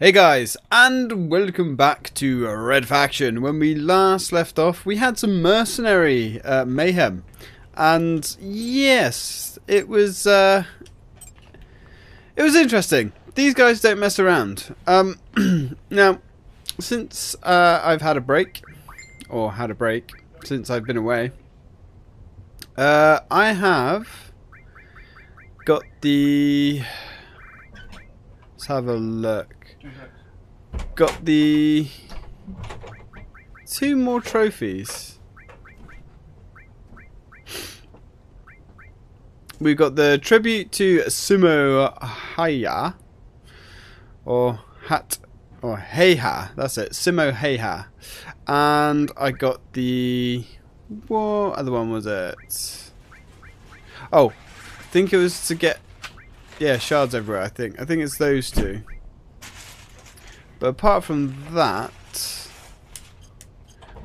Hey guys, and welcome back to Red Faction. When we last left off, we had some mercenary uh, mayhem, and yes, it was uh, it was interesting. These guys don't mess around. Um, now, since uh, I've had a break, or had a break since I've been away, uh, I have got the. Let's have a look got the two more trophies. We've got the tribute to Sumo Haya or Hat or Heiha. That's it, Sumo Heiha. And I got the what other one was it? Oh, I think it was to get yeah shards everywhere. I think I think it's those two. But apart from that,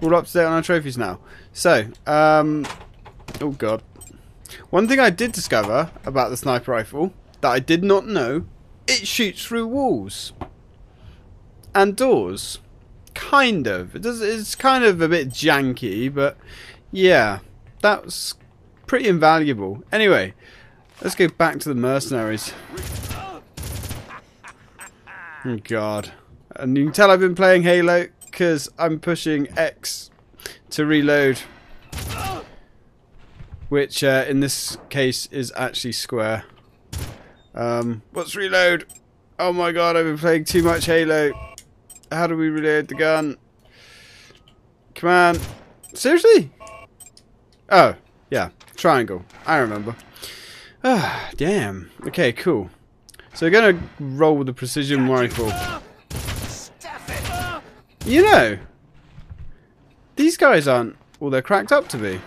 we're all up to date on our trophies now. So, um, oh god. One thing I did discover about the sniper rifle that I did not know, it shoots through walls and doors. Kind of. It does. It's kind of a bit janky, but yeah, that's pretty invaluable. Anyway, let's go back to the mercenaries. Oh god. And you can tell I've been playing Halo because I'm pushing X to reload. Which uh, in this case is actually square. Um, what's reload? Oh my god, I've been playing too much Halo. How do we reload the gun? Come on. Seriously? Oh, yeah. Triangle. I remember. Ah, damn. Okay, cool. So we're going to roll with the precision rifle. You know, these guys aren't all they're cracked up to be.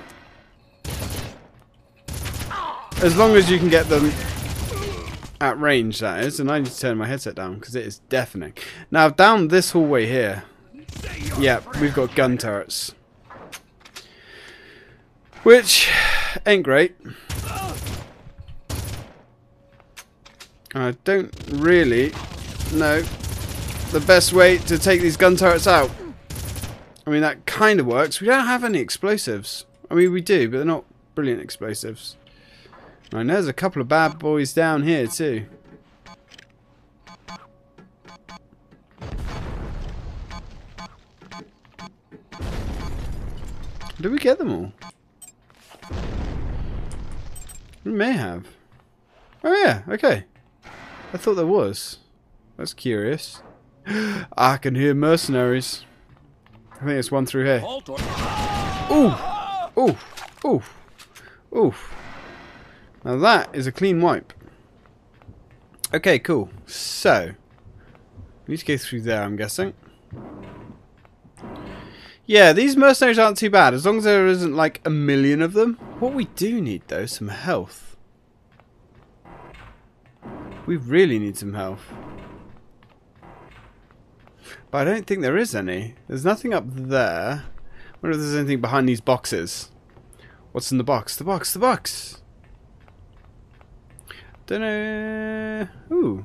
As long as you can get them at range, that is. And I need to turn my headset down because it is deafening. Now, down this hallway here, yeah, we've got gun turrets. Which ain't great. I don't really know the best way to take these gun turrets out. I mean, that kind of works. We don't have any explosives. I mean, we do, but they're not brilliant explosives. And there's a couple of bad boys down here, too. Did we get them all? We may have. Oh yeah, okay. I thought there was. That's curious. I can hear mercenaries. I think it's one through here. Ooh! Ooh! Ooh! Ooh! Now that is a clean wipe. Okay, cool. So, we need to go through there, I'm guessing. Yeah, these mercenaries aren't too bad, as long as there isn't like a million of them. What we do need, though, is some health. We really need some health. But I don't think there is any. There's nothing up there. I wonder if there's anything behind these boxes. What's in the box? The box, the box! Don't know. Ooh.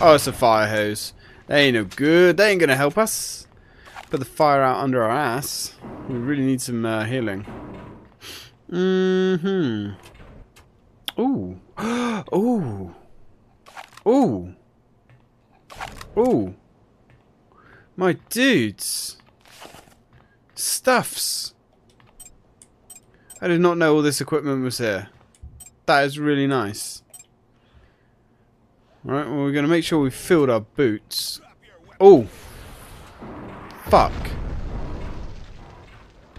Oh, it's a fire hose. They ain't no good. They ain't gonna help us. Put the fire out under our ass. We really need some uh, healing. Mm-hmm. Ooh. Ooh. Ooh. Ooh. My dudes. Stuffs. I did not know all this equipment was here. That is really nice. Right, well we're going to make sure we filled our boots. Oh. Fuck.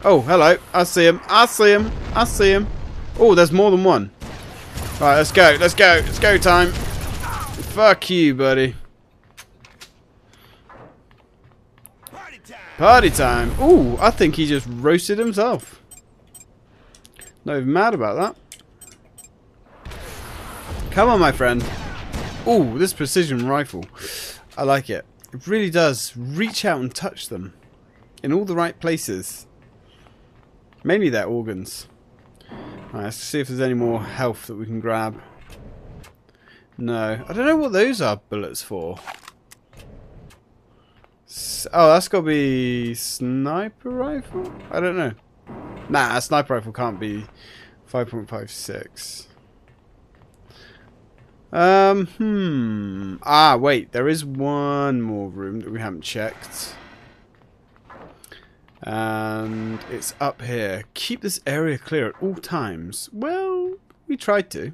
Oh, hello. I see him. I see him. I see him. Oh, there's more than one. Right, let's go. Let's go. It's go time. Fuck you, buddy. Party time. Ooh, I think he just roasted himself. Not even mad about that. Come on, my friend. Ooh, this precision rifle. I like it. It really does reach out and touch them. In all the right places. Mainly their organs. Alright, let's see if there's any more health that we can grab. No. I don't know what those are bullets for. Oh, that's got to be sniper rifle? I don't know. Nah, a sniper rifle can't be 5.56. Um, hmm. Ah, wait. There is one more room that we haven't checked. And it's up here. Keep this area clear at all times. Well, we tried to.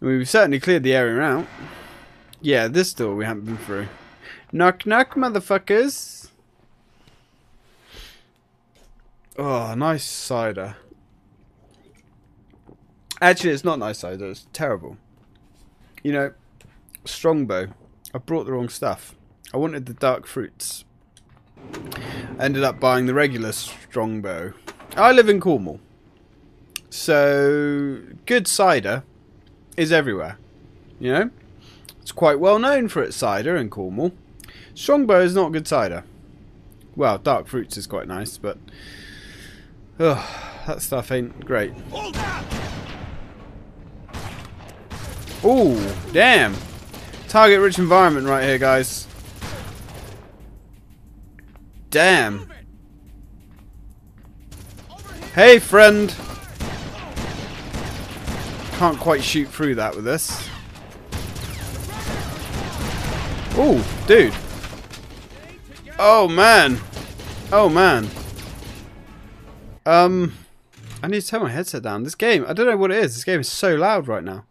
We've certainly cleared the area out. Yeah, this door we haven't been through. Knock knock, motherfuckers. Oh, nice cider. Actually, it's not nice cider. It's terrible. You know, strongbow. I brought the wrong stuff. I wanted the dark fruits. Ended up buying the regular strongbow. I live in Cornwall. So, good cider is everywhere. You know? It's quite well known for its cider in Cornwall. Strongbow is not good cider. Well, dark fruits is quite nice, but... Ugh, that stuff ain't great. Ooh, damn. Target rich environment right here, guys. Damn. Hey, friend. Can't quite shoot through that with this. Ooh, dude. Oh, man. Oh, man. Um, I need to turn my headset down. This game, I don't know what it is. This game is so loud right now.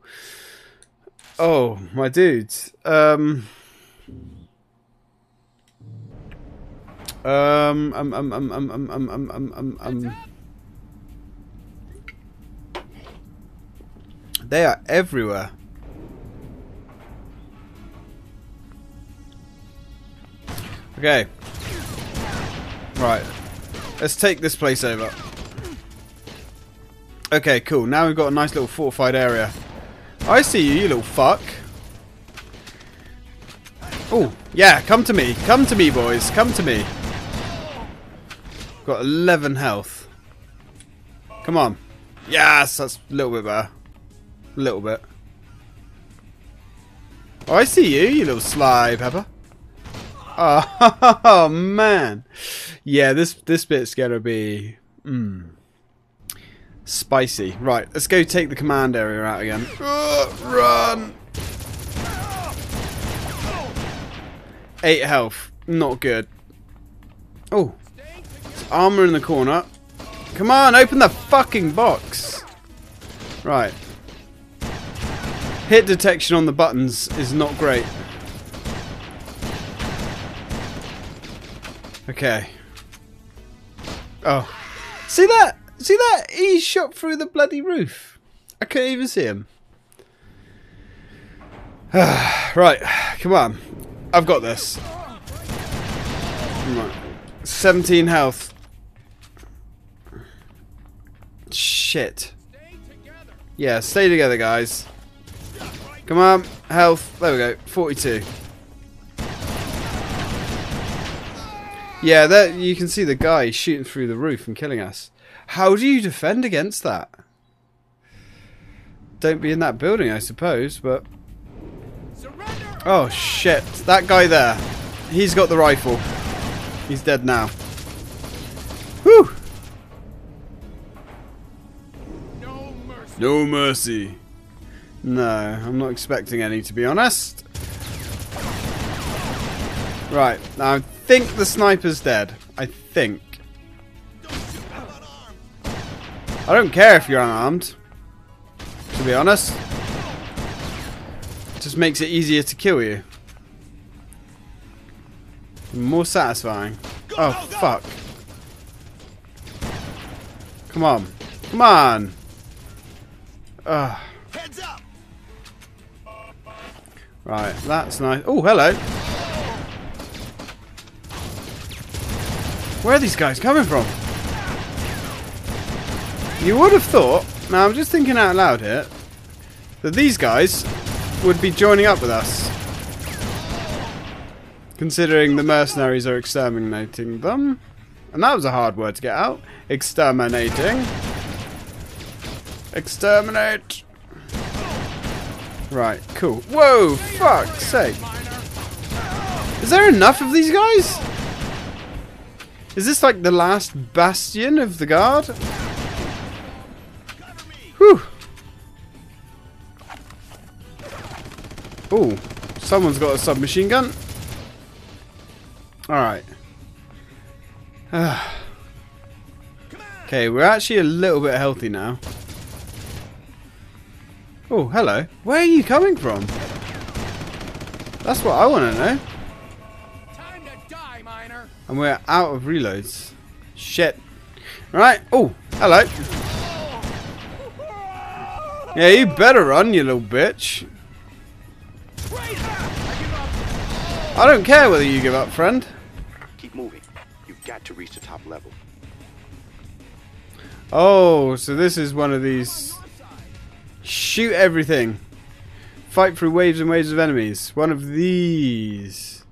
Oh, my dudes. Um... Um, um, um, um, um, um, um, um, um, um, um. They are everywhere. Okay. Right. Let's take this place over. Okay, cool. Now we've got a nice little fortified area. I see you, you little fuck. Oh, yeah, come to me. Come to me, boys. Come to me. Got 11 health. Come on. Yes, that's a little bit better. A little bit. Oh, I see you, you little sly pepper. Oh, oh man. Yeah, this this bit's gonna be mm, spicy. Right, let's go take the command area out again. Run! Eight health. Not good. Oh, armor in the corner. Come on, open the fucking box. Right. Hit detection on the buttons is not great. Okay. Oh. See that? See that? He shot through the bloody roof. I couldn't even see him. right. Come on. I've got this. Right. 17 health. Shit. Yeah, stay together, guys. Come on, health. There we go, 42. Yeah, that you can see the guy shooting through the roof and killing us. How do you defend against that? Don't be in that building, I suppose, but... Oh, shit. That guy there. He's got the rifle. He's dead now. Whew! No mercy. No, I'm not expecting any, to be honest. Right, now I think the sniper's dead. I think. I don't care if you're unarmed. To be honest. It just makes it easier to kill you. More satisfying. Oh, fuck. Come on. Come on. Ugh. Right, that's nice. Oh, hello. Where are these guys coming from? You would have thought, now I'm just thinking out loud here, that these guys would be joining up with us. Considering the mercenaries are exterminating them. And that was a hard word to get out. Exterminating. Exterminate. Right, cool. Whoa, fuck's sake. Is there enough of these guys? Is this like the last bastion of the guard? Whew. Oh, someone's got a submachine gun. Alright. okay, we're actually a little bit healthy now. Oh, hello. Where are you coming from? That's what I want to know. And we're out of reloads. Shit. Right. Oh, hello. Yeah, you better run, you little bitch. I don't care whether you give up, friend. Keep moving. You've got to reach the top level. Oh, so this is one of these shoot everything. Fight through waves and waves of enemies. One of these.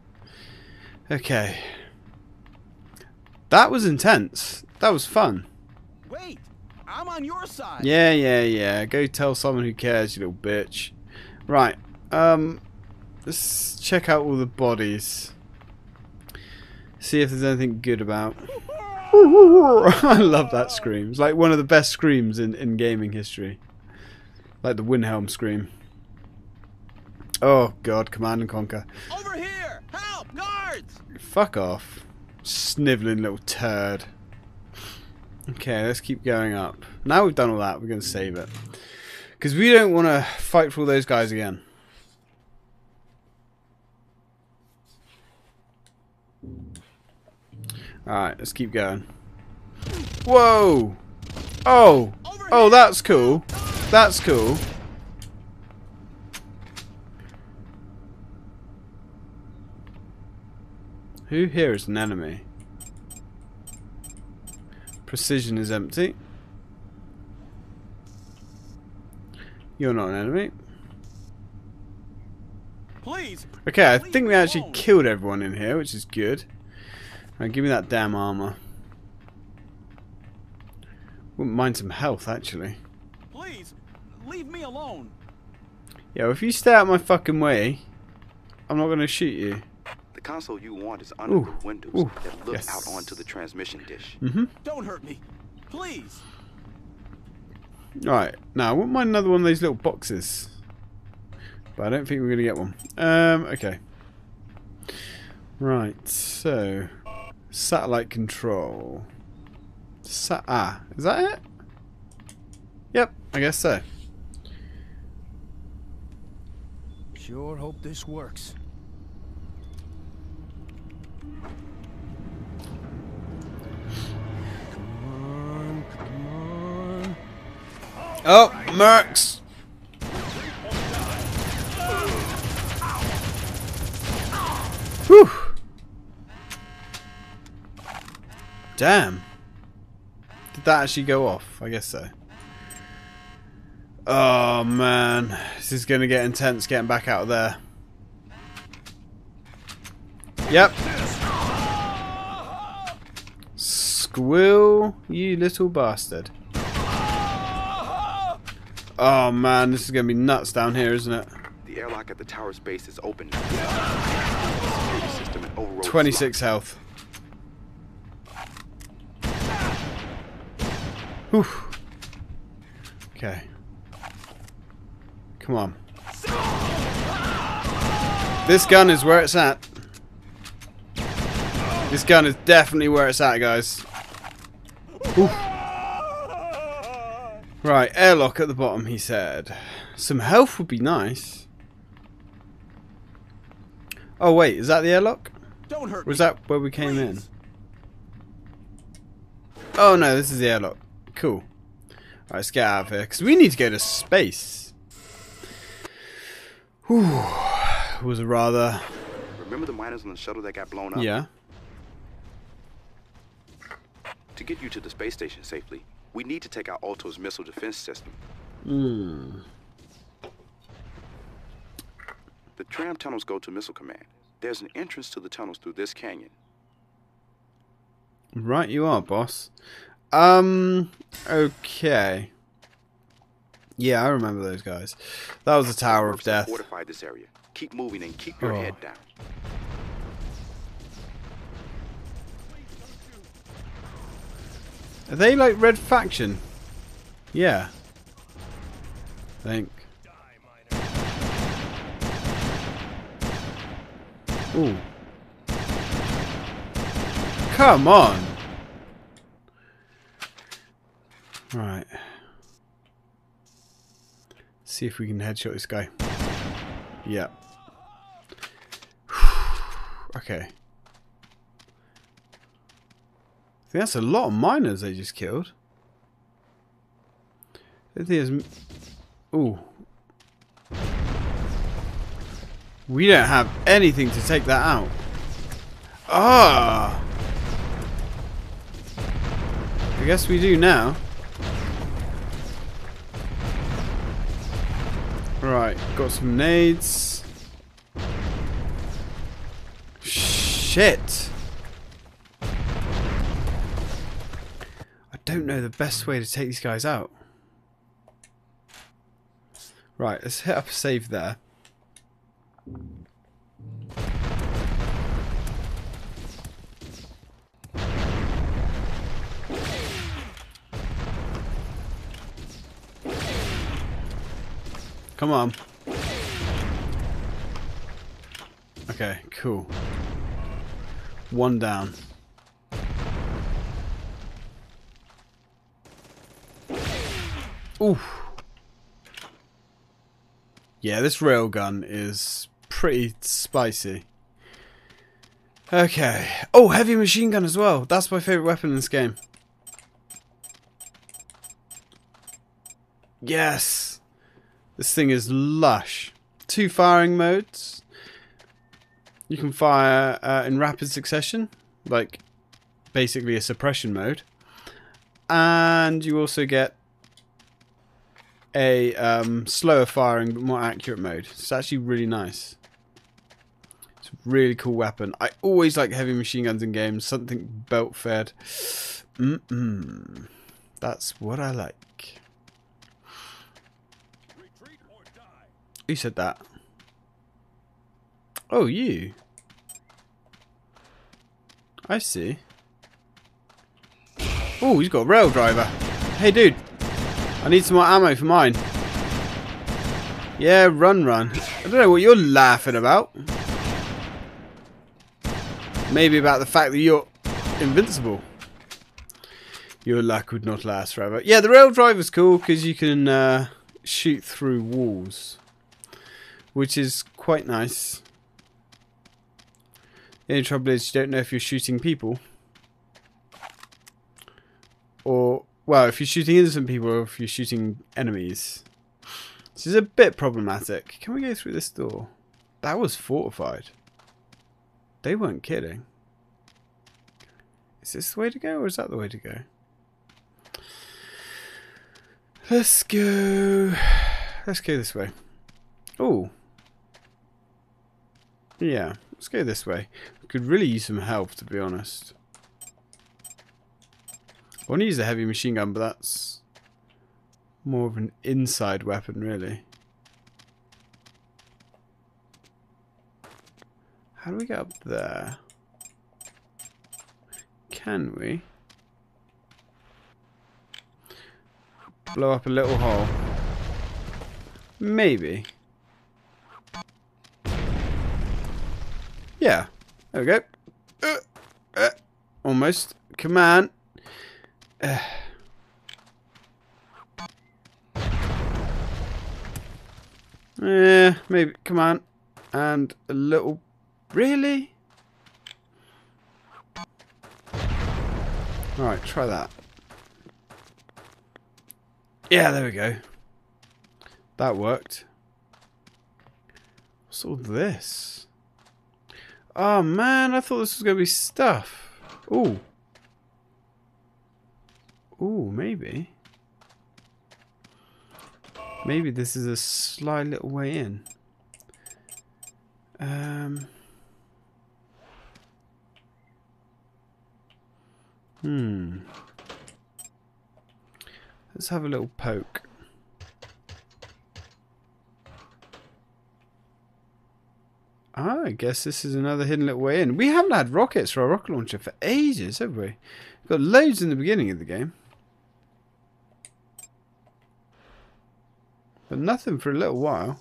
Okay. That was intense. That was fun. Wait, I'm on your side. Yeah, yeah, yeah. Go tell someone who cares, you little bitch. Right. Um, let's check out all the bodies. See if there's anything good about. I love that scream. It's like one of the best screams in, in gaming history. Like the Wilhelm scream. Oh god, Command and Conquer. Over here! Help! Guards! Fuck off. Snivelling little turd. Okay, let's keep going up. Now we've done all that, we're going to save it. Because we don't want to fight for all those guys again. Alright, let's keep going. Whoa! Oh! Oh, that's cool. That's cool. Who here is an enemy? Precision is empty. You're not an enemy. Please. Okay, I think we actually killed everyone in here, which is good. Right, give me that damn armor. Wouldn't mind some health, actually. Please, leave me alone. Yeah, if you stay out my fucking way, I'm not going to shoot you. The console you want is under Ooh, the windows ooh, that look yes. out onto the transmission dish. Mm-hmm. Don't hurt me. Please. Alright, now I wouldn't mind another one of those little boxes. But I don't think we're going to get one. Um, okay. Right, so... Satellite control. Sa ah, is that it? Yep, I guess so. Sure hope this works. Come on, come on. Oh, Mercs! Whew! Damn. Did that actually go off? I guess so. Oh man, this is going to get intense getting back out of there. Yep. Squill, you little bastard. Oh man, this is going to be nuts down here, isn't it? The airlock at the tower's base is open. now. Security system and overrode 26 health. Whew. Okay. Come on. This gun is where it's at. This gun is definitely where it's at, guys. Oof. Right, airlock at the bottom, he said. Some health would be nice. Oh, wait, is that the airlock? Don't hurt Was that where we came in? Oh no, this is the airlock. Cool. Alright, let's get out of here. Because we need to go to space. Whew. It was a rather... Remember the miners on the shuttle that got blown up? Yeah. To get you to the space station safely, we need to take out Ultor's missile defense system. Hmm. The tram tunnels go to Missile Command. There's an entrance to the tunnels through this canyon. Right you are, boss. Um, okay. Yeah, I remember those guys. That was the Tower of Death. Fortified this area. Keep moving and keep your Oh. head down. Are they like Red Faction? Yeah. I think. Ooh. Come on. Right. See if we can headshot this guy. Yeah. okay. That's a lot of miners they just killed. There's... Ooh. We don't have anything to take that out. Ah! I guess we do now. Right, got some nades. Shit! Don't know the best way to take these guys out. Right, let's hit up a save there. Come on. Okay, cool. One down. Ooh. Yeah, this railgun is pretty spicy. Okay. Oh, heavy machine gun as well. That's my favorite weapon in this game. Yes. This thing is lush. Two firing modes. You can fire uh, in rapid succession, like basically a suppression mode. And you also get a um, slower firing but more accurate mode. It's actually really nice. It's a really cool weapon. I always like heavy machine guns in games. Something belt fed. Mm mm. That's what I like. Who said that? Oh, you. I see. Oh, he's got a rail driver. Hey, dude. I need some more ammo for mine. Yeah, run, run. I don't know what you're laughing about. Maybe about the fact that you're invincible. Your luck would not last forever. Yeah, the rail driver's cool because you can uh, shoot through walls, which is quite nice. The only trouble is you don't know if you're shooting people. Or, well, if you're shooting innocent people if you're shooting enemies. This is a bit problematic. Can we go through this door? That was fortified. They weren't kidding. Is this the way to go or is that the way to go? Let's go. Let's go this way. Oh. Yeah, let's go this way. We could really use some help, to be honest. I want to use a heavy machine gun, but that's more of an inside weapon, really. How do we get up there? Can we? Blow up a little hole. Maybe. Yeah. There we go. Uh, uh, almost. Come on. Yeah, maybe. Come on. And a little. Really? Alright, try that. Yeah, there we go. That worked. What's all this? Oh man, I thought this was going to be stuff. Ooh. Ooh, maybe. Maybe this is a sly little way in. Um. Hmm. Let's have a little poke. Ah, I guess this is another hidden little way in. We haven't had rockets for our rocket launcher for ages, have we? We've got loads in the beginning of the game. But nothing for a little while.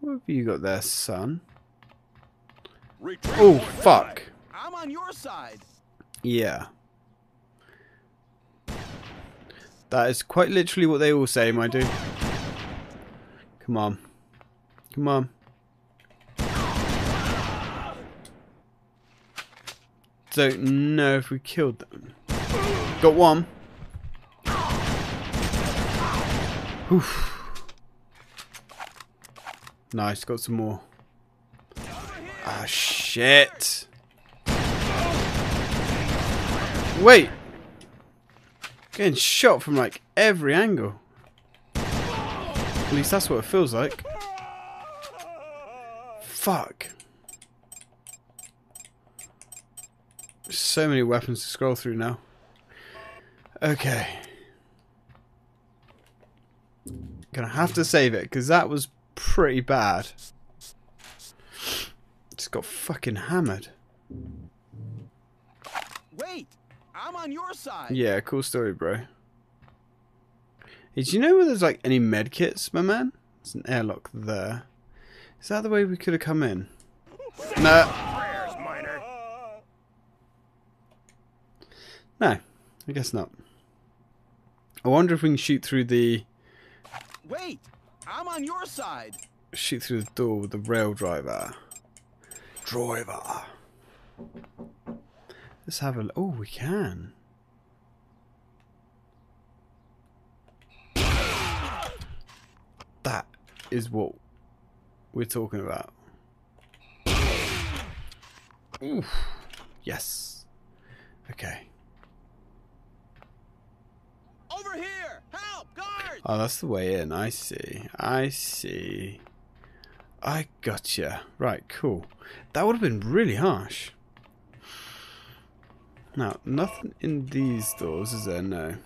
What have you got there, son? Oh, fuck. I'm on your side. Yeah. That is quite literally what they all say, my dude. Come on. Come on. Don't know if we killed them. Got one. Oof. Nice, got some more. Ah, shit. Wait. Getting shot from like every angle. At least that's what it feels like. Fuck. So many weapons to scroll through now. Okay. Gonna have to save it because that was pretty bad. Just got fucking hammered. Wait, I'm on your side. Yeah, cool story, bro. Hey, do you know where there's like any med kits, my man? There's an airlock there. Is that the way we could have come in? No. No, I guess not. I wonder if we can shoot through the Wait, I'm on your side. shoot through the door with the rail driver. Driver. Let's have a. Oh, we can. That is what we're talking about. Oof. Yes. Okay. Over here! Help! Oh, that's the way in. I see. I see. I gotcha. Right, cool. That would have been really harsh. Now, nothing in these doors, is there? No.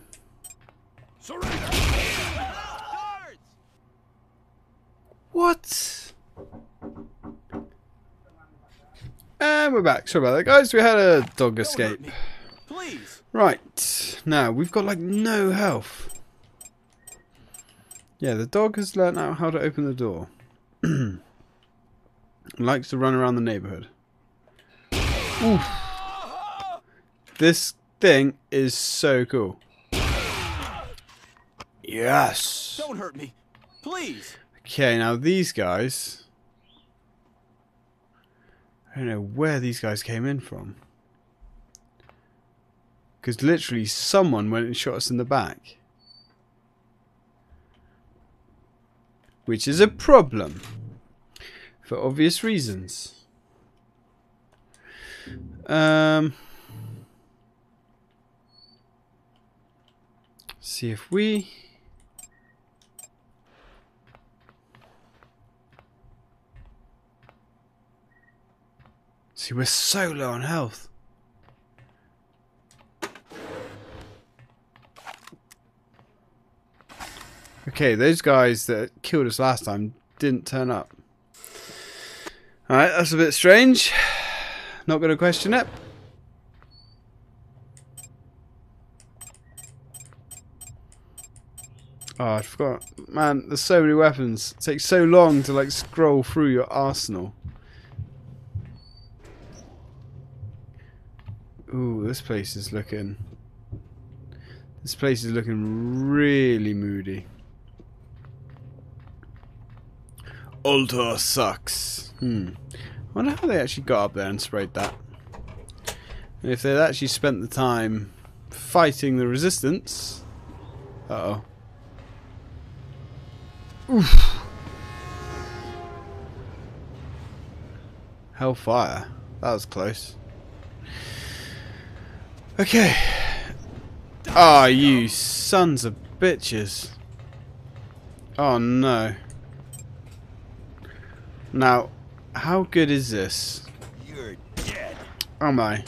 Surrender! What? And we're back. Sorry about that, guys. We had a dog escape. Please. Right. Now, we've got like no health. Yeah, the dog has learnt out how to open the door. Likes to run around the neighborhood. Oof. This thing is so cool. Yes. Don't hurt me. Please. Okay, now these guys. I don't know where these guys came in from. Because literally someone went and shot us in the back. Which is a problem. For obvious reasons. Um. See if we. See, we're so low on health. Okay, those guys that killed us last time didn't turn up. Alright, that's a bit strange. Not going to question it. Oh, I forgot. Man, there's so many weapons. It takes so long to like scroll through your arsenal. Ooh, this place is looking. This place is looking really moody. Ultor sucks. Hmm. I wonder how they actually got up there and sprayed that. And if they'd actually spent the time fighting the resistance. Uh oh. Oof. Hellfire. That was close. Okay. Ah, you sons of bitches. Oh no. Now, how good is this? You're dead. Am I?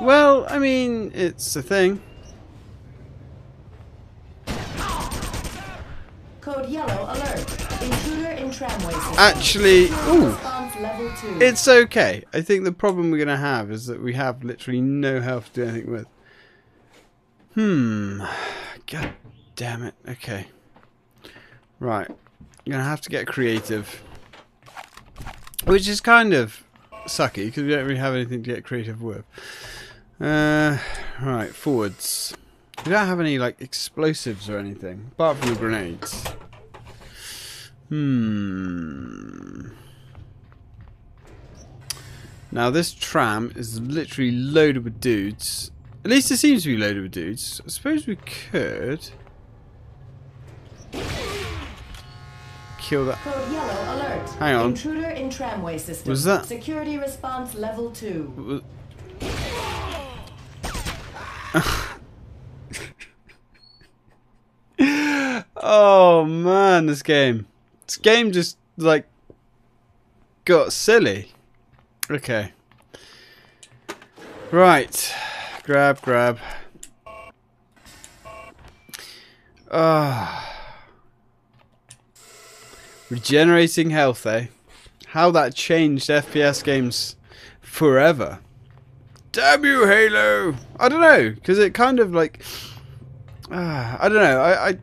Well, I mean, it's a thing. Code yellow alert. Intruder in tramway system. Actually, ooh. Response level two. It's okay. I think the problem we're going to have is that we have literally no health to do anything with. Hmm. God damn it. Okay. Right. Going to have to get creative. Which is kind of sucky because we don't really have anything to get creative with. Uh, right, forwards. We don't have any like explosives or anything, apart from the grenades. Hmm. Now this tram is literally loaded with dudes. At least it seems to be loaded with dudes. I suppose we could kill that. Code yellow alert. Hang on. Intruder in tramway system. Was that- Security response level two. oh man, this game. This game just like got silly. Okay. Right. Grab, grab. Ah. Regenerating health, eh? How that changed FPS games forever. Damn you, Halo! I don't know, because it kind of like. Ah, I don't know. I, I.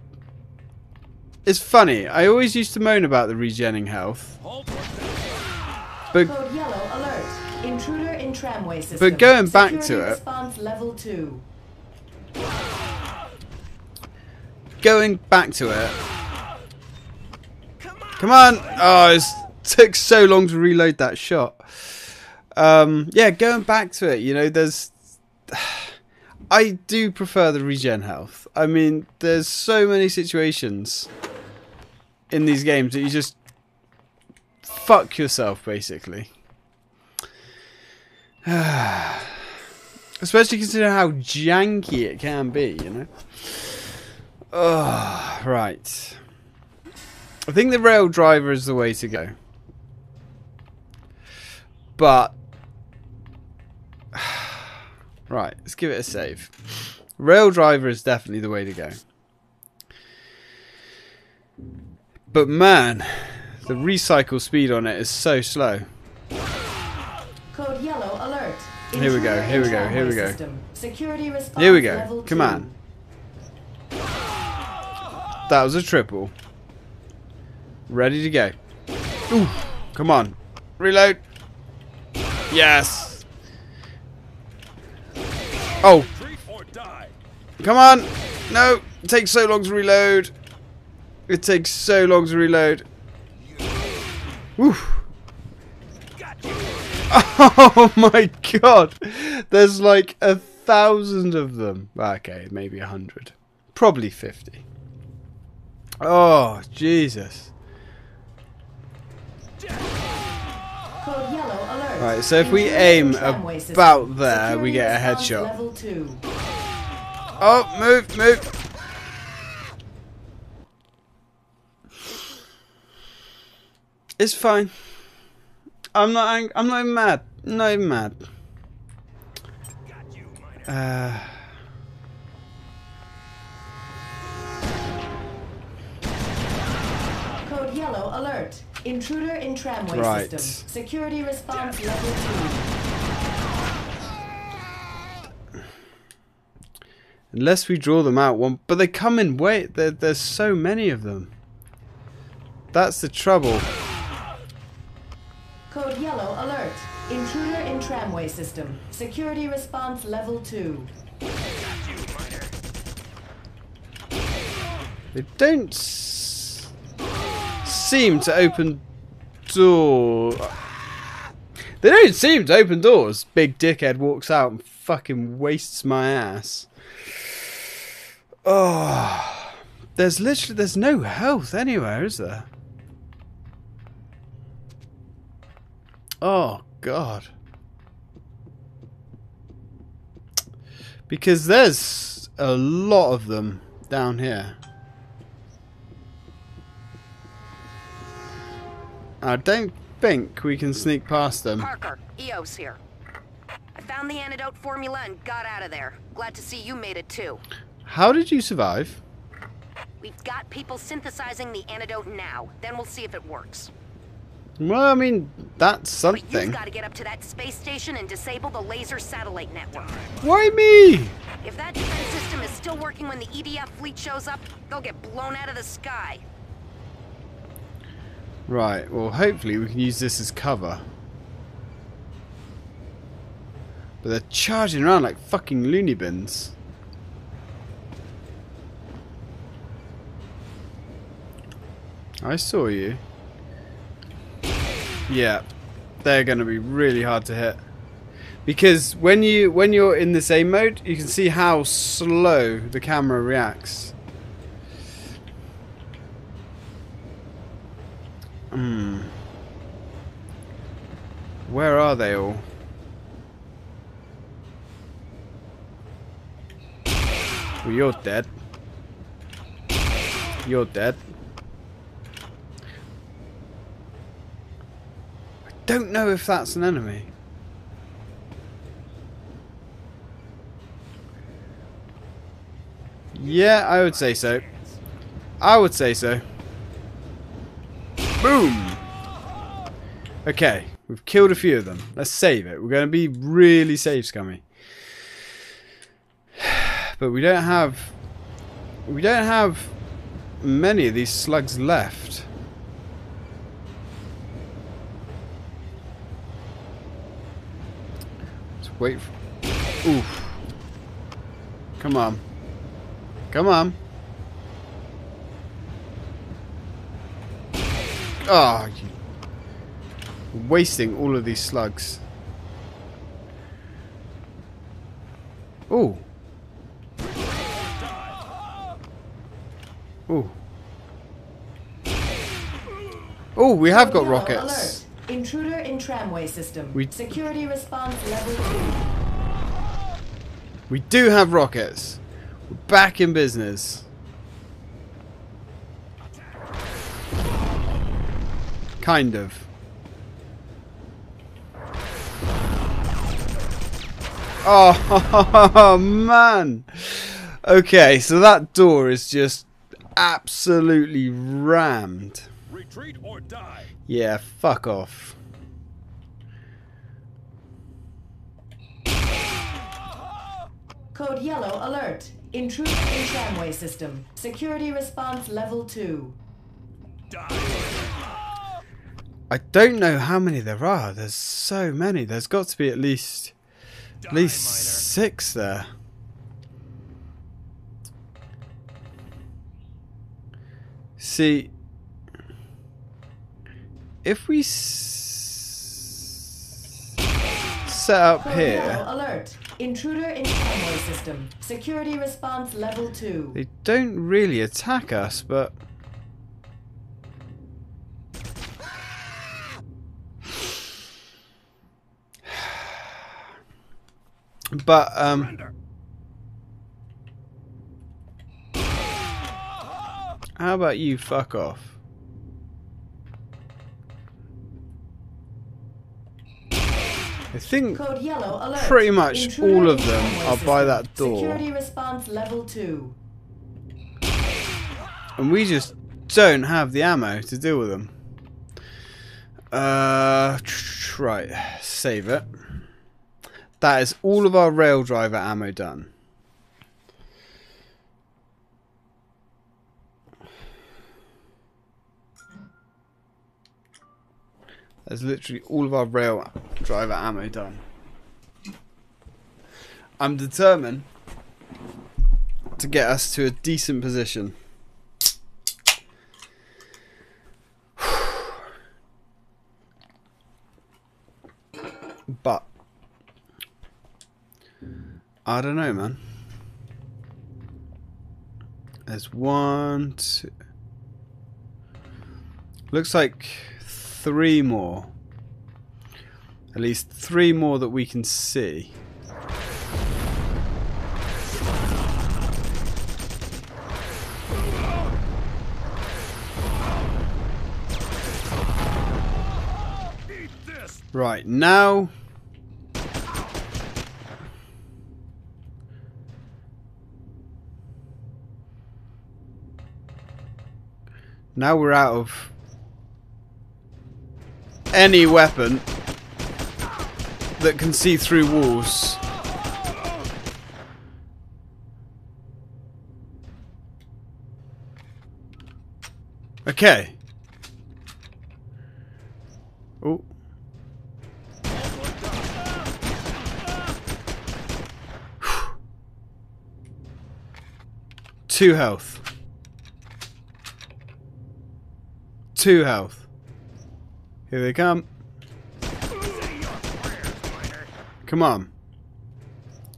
It's funny. I always used to moan about the regenning health, but Code yellow alert. Intruder in tramway system. But going back to it- level two. going back to it. Come on! Oh, it took so long to reload that shot. Um, yeah, going back to it, you know, there's. I do prefer the regen health. I mean, there's so many situations in these games that you just fuck yourself, basically. Especially considering how janky it can be, you know? Oh, right. I think the rail driver is the way to go. But right, let's give it a save. Rail driver is definitely the way to go. But man, the recycle speed on it is so slow. Code yellow alert. Here we go, here we go, here we go. Security response Here we go. Come on. That was a triple. Ready to go. Ooh, come on. Reload. Yes. Oh. come on. No, it takes so long to reload. It takes so long to reload. Oh my god! There's like a thousand of them. Ah, okay, maybe a hundred. Probably fifty. Oh, Jesus. Code yellow alert. Right, so if we aim in tramway system. about there, we get a headshot. Oh, move, move. It's fine. I'm not. ang- I'm not even mad. Not even mad. Uh, Intruder in tramway Right. system. Security response level two. unless we draw them out one, but they come in wait. There, there's so many of them. That's the trouble. Code yellow alert. Intruder in tramway system. Security response level two. Got you, miner. They don't seem to open door. They don't seem to open doors. Big dickhead walks out and fucking wastes my ass. Oh, there's literally there's no health anywhere, is there? Oh God. Because there's a lot of them down here. I don't think we can sneak past them. Parker, EOS here. I found the antidote formula and got out of there. Glad to see you made it too. How did you survive? We've got people synthesizing the antidote now. Then we'll see if it works. Well, I mean, that's But something. you've got to get up to that space station and disable the laser satellite network. Why me? If that defense system is still working when the EDF fleet shows up, they'll get blown out of the sky. Right, well, hopefully we can use this as cover. But they're charging around like fucking loony bins. I saw you. Yeah, they're going to be really hard to hit. Because when you when you're in this aim mode, you can see how slow the camera reacts. Hmm. Where are they all? Well, you're dead. You're dead. I don't know if that's an enemy. Yeah, I would say so. I would say so. Boom! Okay, we've killed a few of them. Let's save it. We're going to be really safe, scummy. But we don't have... We don't have many of these slugs left. Let's wait for... Oof. Come on. Come on. Oh, wasting all of these slugs. Ooh. Ooh. Oh, we have got rockets. Alert. Intruder in tramway system. We- Security response level 2. We do have rockets. We're back in business. Kind of. Oh, man. Okay, so that door is just absolutely rammed. Retreat or die. Yeah, fuck off. Code yellow alert. Intruder in tramway system. Security response level 2. Die. I don't know how many there are. There's so many. There's got to be at least at least six there. See, if we s- set up Code here, alert. Intruder in tramway system. Security response level 2. they don't really attack us, but but um. How about you fuck off? I think Code yellow alert. Pretty much Intruder all of them are by that door. Security response level 2. and we just don't have the ammo to deal with them. Uh, right, save it. That is all of our rail driver ammo done. That's literally all of our rail driver ammo done. I'm determined to get us to a decent position. But I don't know, man. There's one, two. Looks like three more. At least three more that we can see. Right, now. Now we're out of any weapon that can see through walls. Okay. Oh. Two health. Two health. Here they come. Come on.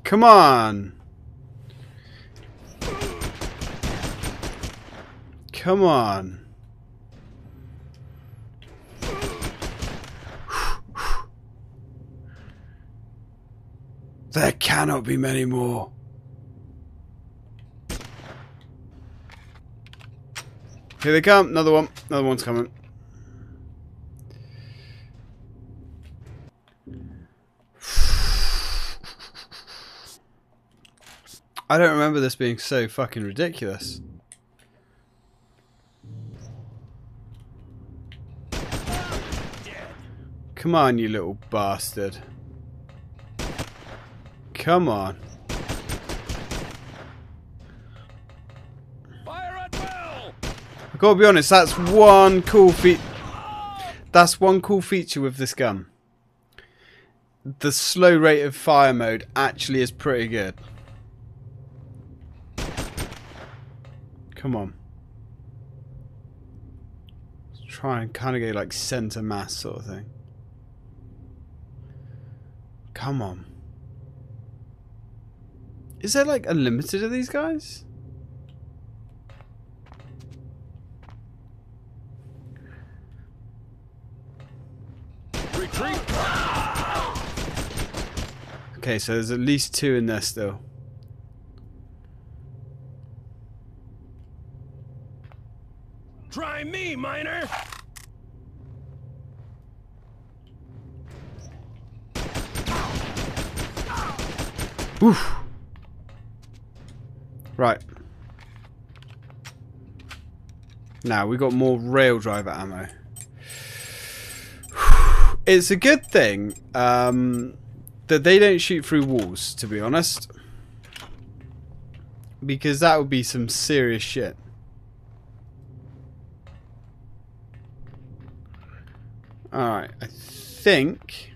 Come on. Come on. There cannot be many more. Here they come. Another one. Another one's coming. I don't remember this being so fucking ridiculous. Come on, you little bastard. Come on. Gotta be honest, that's one cool feat. That's one cool feature with this gun. The slow rate of fire mode actually is pretty good. Come on. Let's try and kind of go like center mass sort of thing. Come on. Is there like unlimited of these guys? Okay, so there's at least two in there still. Try me, miner! Oof. Right. Now we got more rail driver ammo. It's a good thing um, that they don't shoot through walls, to be honest. Because that would be some serious shit. Alright, I think...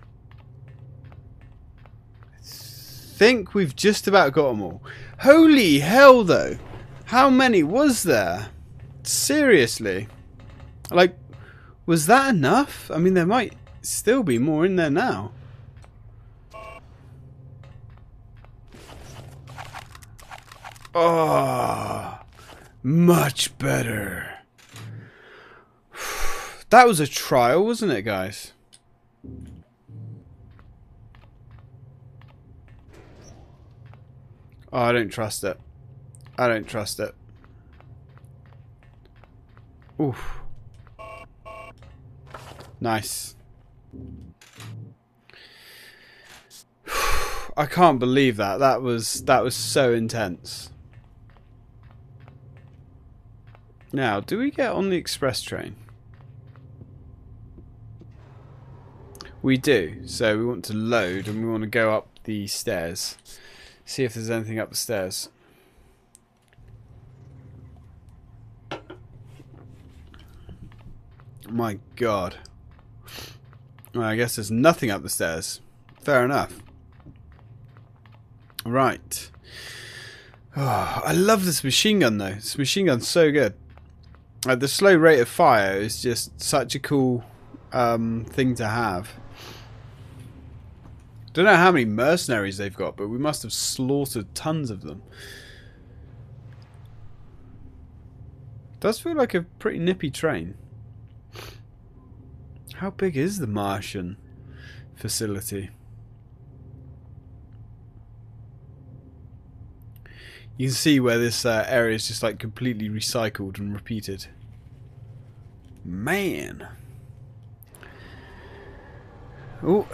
I think we've just about got them all. Holy hell, though! How many was there? Seriously? Like, was that enough? I mean, there might still be more in there now. Oh, much better. That was a trial, wasn't it, guys? Oh, I don't trust it. I don't trust it. Oof. Nice. I can't believe that. That was that was so intense. Now, do we get on the express train? We do. So we want to load and we want to go up the stairs. See if there's anything up the stairs. My god. Well, I guess there's nothing up the stairs. Fair enough. Right. Oh, I love this machine gun though. This machine gun's so good. Uh, the slow rate of fire is just such a cool um, thing to have. Don't know how many mercenaries they've got, but we must have slaughtered tons of them. Does feel like a pretty nippy train. How big is the Martian facility? You can see where this uh, area is just like completely recycled and repeated. Man. Oh.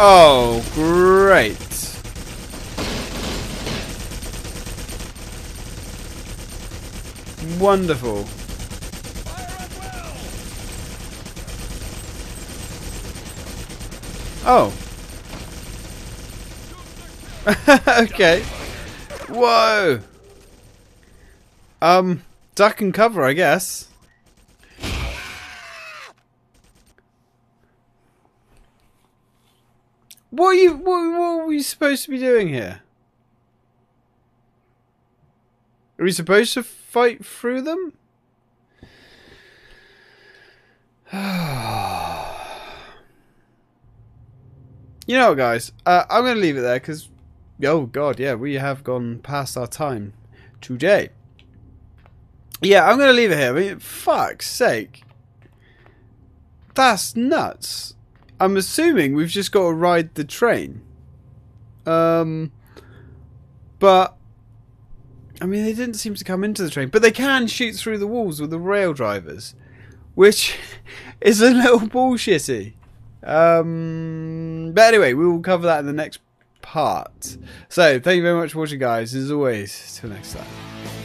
Oh, great. Wonderful. Oh. okay. Whoa. Um, duck and cover, I guess. What are you? What, what we supposed to be doing here? Are we supposed to fight through them? you know guys? Uh, I'm going to leave it there because, oh god, yeah, we have gone past our time today. Yeah, I'm to leave it here. I mean, fuck's sake. That's nuts. I'm assuming we've just got to ride the train. Um, but I mean, they didn't seem to come into the train, but they can shoot through the walls with the rail drivers, which is a little bullshitty. Um, but anyway, we will cover that in the next part. So, thank you very much for watching, guys. As always, till next time.